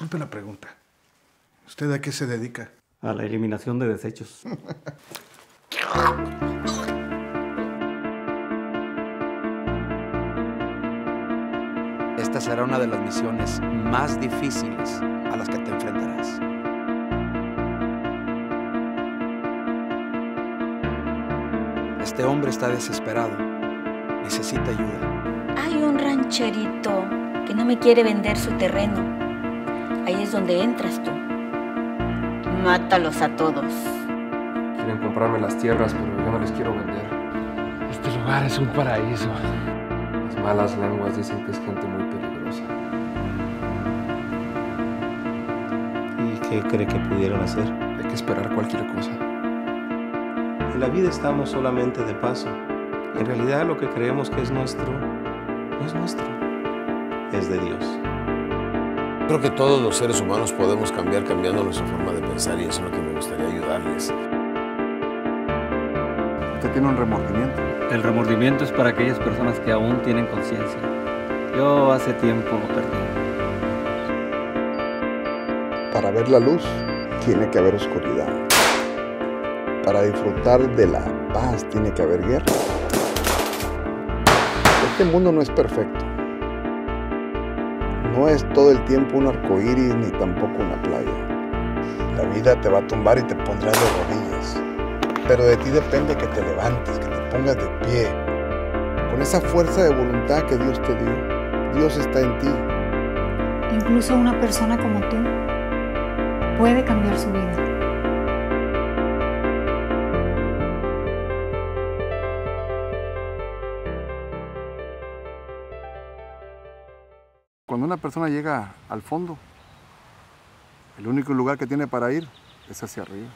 Disculpe la pregunta. ¿Usted a qué se dedica? A la eliminación de desechos. Esta será una de las misiones más difíciles a las que te enfrentarás. Este hombre está desesperado. Necesita ayuda. Hay un rancherito que no me quiere vender su terreno. Ahí es donde entras tú. Mátalos a todos. Quieren comprarme las tierras, pero yo no les quiero vender. Este lugar es un paraíso. Las malas lenguas dicen que es gente muy peligrosa. ¿Y qué cree que pudieron hacer? Hay que esperar cualquier cosa. En la vida estamos solamente de paso. En realidad lo que creemos que es nuestro, no es nuestro. Es de Dios. Creo que todos los seres humanos podemos cambiar cambiando nuestra forma de pensar y eso es lo que me gustaría ayudarles. Usted tiene un remordimiento. El remordimiento es para aquellas personas que aún tienen conciencia. Yo hace tiempo lo perdí. Para ver la luz tiene que haber oscuridad. Para disfrutar de la paz tiene que haber guerra. Este mundo no es perfecto. No es todo el tiempo un arco iris ni tampoco una playa. La vida te va a tumbar y te pondrás de rodillas. Pero de ti depende que te levantes, que te pongas de pie. Con esa fuerza de voluntad que Dios te dio. Dios está en ti. Incluso una persona como tú puede cambiar su vida. Cuando una persona llega al fondo, el único lugar que tiene para ir es hacia arriba.